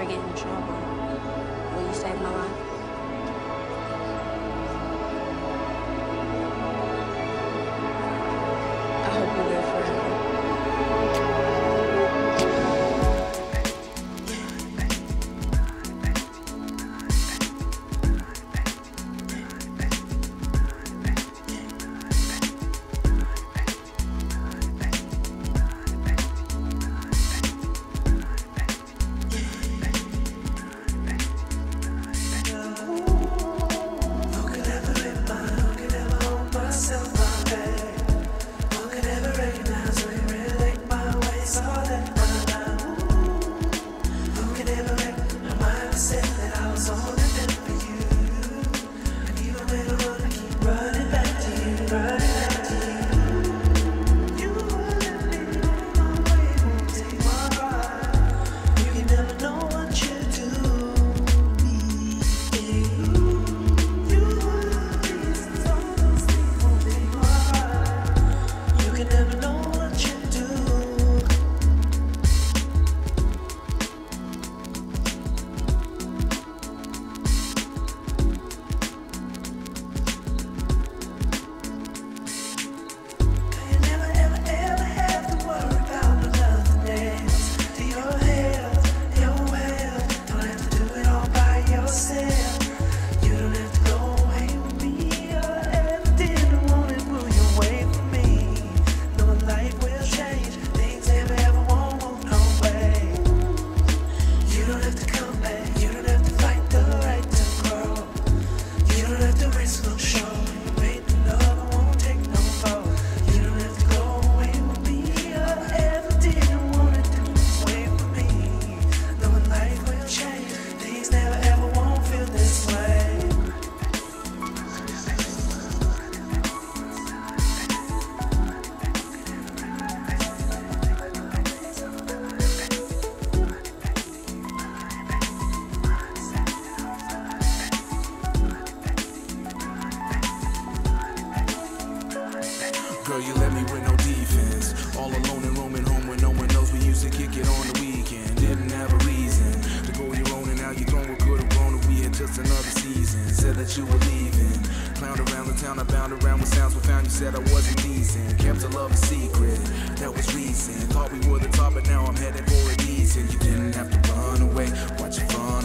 ever get in trouble, will you save my life? girl, you let me with no defense. All alone and roaming home when no one knows. We used to kick it on the weekend. Didn't have a reason to go your own, and now you're throwing good alone. We had just another season. Said that you were leaving. Clowned around the town, I bound around with sounds. We found you said I wasn't decent. Kept a love a secret that was reason. Thought we were the top, but now I'm headed for a decent. You didn't have to run away. Watch your fun.